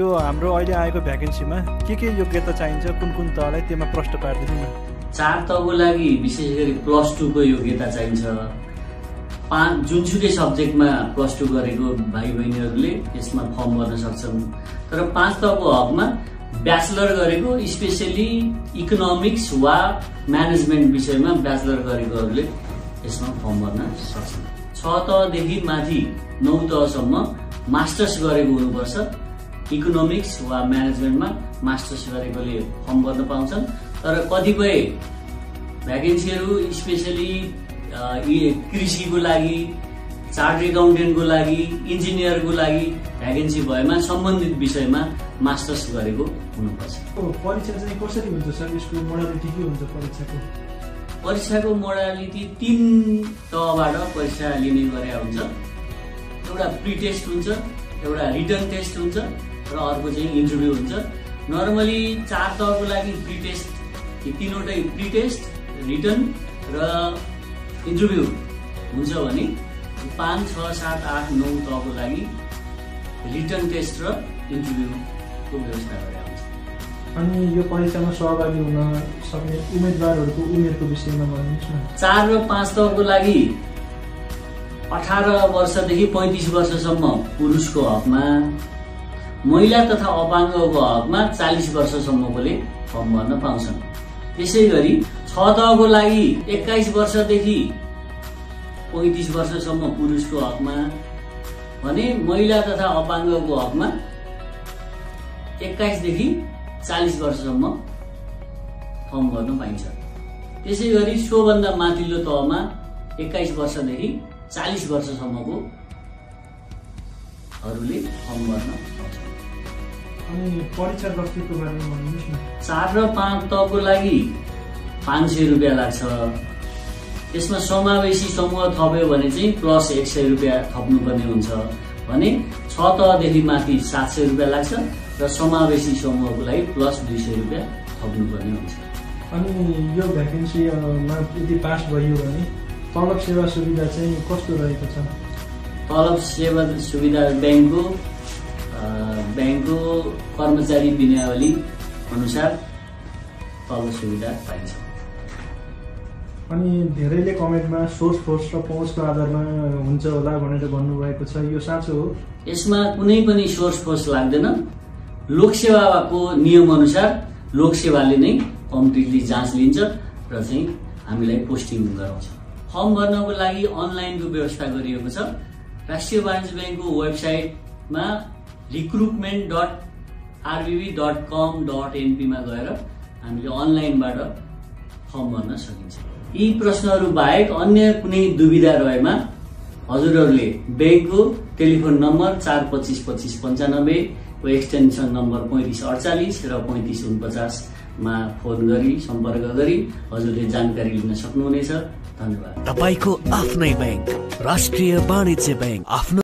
यो हाम्रो अहिले आएको भ्याकेन्सीमा के के योग्यता चाहिन्छ कुन कुन तहलाई त्यसमा प्रश्न पारिदिनु न। चार तहको लागि विशेष गरी प्लस टूको योग्यता चाहिन्छ। पाँच जुनसुकै सब्जेक्टमा प्लस टू गरेको भाइ बहिनीहरूले यसमा फर्म भर्न सक्छन्। तर पाँच तहको हकमा ब्याचलर गरेको स्पेसली इकोनोमिक्स वा म्यानेजमेन्ट विषयमा ब्याचलर गरेकोहरूले यसमा फर्म भर्न सक्छन्। छ तहदेखि माथि नौ तहसम्म मास्टर्स गरेको हुनुपर्छ। इकोनोमिक्स वा म्यानेजमेन्टमा मास्टर्स गरेकोले फर्म भर्न पाउँछन्। तर कतिपय भ्याकेन्सीहरू स्पेसली कृषिको लागि चार्ट एकाउन्टेन्टको लागि इन्जिनियरको लागि भ्याकेन्सी भएमा सम्बन्धित विषयमा मास्टर्स गरेको हुनुपर्छ। परीक्षा चाहिँ कसरी हुन्छ सर? यसको मोडालिटी के हुन्छ परीक्षाको? परीक्षाको मोडालिटी तिन तहबाट परीक्षा लिने गरे हुन्छ। एउटा प्रि टेस्ट हुन्छ एउटा रिटर्न टेस्ट हुन्छ र अर्को चाहिँ इन्टरभ्यू हुन्छ। नर्मली चार तहको लागि प्रि टेस्ट यी तिनवटै प्रि टेस्ट रिटर्न र इन्टरभ्यू हुन्छ भने पाँच छ सात आठ नौ तहको लागि रिटर्न टेस्ट र इन्टरभ्यूको व्यवस्था हुन्छ। अनि यो परीक्षामा सहभागी हुन सक्ने उम्मेदवारहरूको उमेरको विषयमा भन्नुहोस् न। चार र पाँच तहको लागि अठार वर्षदेखि पैँतिस वर्षसम्म पुरुषको हकमा महिला तथा अपाङ्गको हकमा चालिस वर्षसम्मकोले फर्म भर्न पाउँछन्। त्यसै गरी छ तहको लागि एक्काइस वर्षदेखि पैँतिस वर्षसम्म पुरुषको हकमा भने महिला तथा अपाङ्गको हकमा एक्काइसदेखि चालिस वर्षसम्म फर्म भर्न पाइन्छ। त्यसै गरी सोभन्दा माथिल्लो तहमा एक्काइस वर्षदेखि चालिस वर्षसम्मको हरूले फर्म अनि परीक्षा रसिदको बारेमा भन्नुहोस् न। चार र पाँच तहको लागि पाँच सय रुपियाँ लाग्छ। त्यसमा समावेशी समूह थप्यो भने चाहिँ प्लस एक सय रुपियाँ थप्नुपर्ने हुन्छ। भने छ तहदेखि माथि सात सय रुपियाँ लाग्छ र समावेशी समूहको लागि प्लस दुई सय रुपियाँ थप्नुपर्ने हुन्छ। अनि यो भ्याकेन्सीमा यदि पास भयो भने? तलब सेवा सुविधा चाहिँ कस्तो रहेको छ? तलब सेवा सुविधा ब्याङ्कको ब्याङ्कको कर्मचारी विनियावली अनुसार तलब सुविधा पाइन्छ। अनि धेरैले कमेन्टमा सोर्स फोर्स र पहुँचको आधारमा हुन्छ होला भनेर भन्नुभएको छ। यो साँचो हो? यसमा कुनै पनि सोर्स फोर्स लाग्दैन। लोकसेवाको नियमअनुसार लोकसेवाले नै कम्प्लिटली जाँच लिन्छ र चाहिँ हामीलाई पोस्टिङ गराउँछ। फर्म भर्नको लागि अनलाइनको व्यवस्था गरिएको छ। राष्ट्रिय वाणिज्य ब्याङ्कको वेबसाइटमा recruitment dot RBB dot com dot एनपीमा गएर हामीले अनलाइनबाट फर्म भर्न सकिन्छ। यी प्रश्नहरू बाहेक अन्य कुनै दुविधा रहेमा हजुरहरूले ब्याङ्कको टेलिफोन नम्बर चार पच्चिस पच्चिस पन्चानब्बेको एक्सटेन्सन नम्बर पैँतिस अडचालिस र पैँतिस उनपचासमा फोन गरी सम्पर्क गरी हजुरले जानकारी लिन सक्नुहुनेछ। धन्यवाद। तपाईँको आफ्नै ब्याङ्क राष्ट्रिय वाणिज्य ब्याङ्क आफ्नो